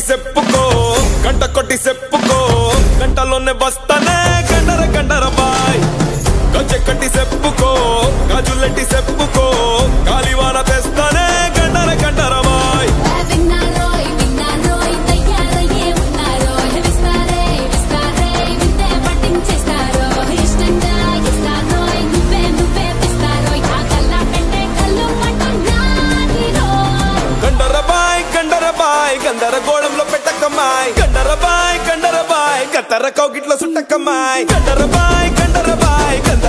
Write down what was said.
చెప్పుకో గంట కొట్టి చెప్పుకో గంటలోనే వస్తానే గండర గండర బాయ్. గజ్జె కట్టి చెప్పుకో గాజులెట్టి చెప్పుకో గాలివాన గండర బాయ్ గందర గోళంలో పెట్టకమ్మాయ్. గండర బాయ్ గండర బాయ్ గత్తర కౌగిట్లో సుట్టకమ్మాయ్ గండర బాయ్ గండర బాయ్ గందర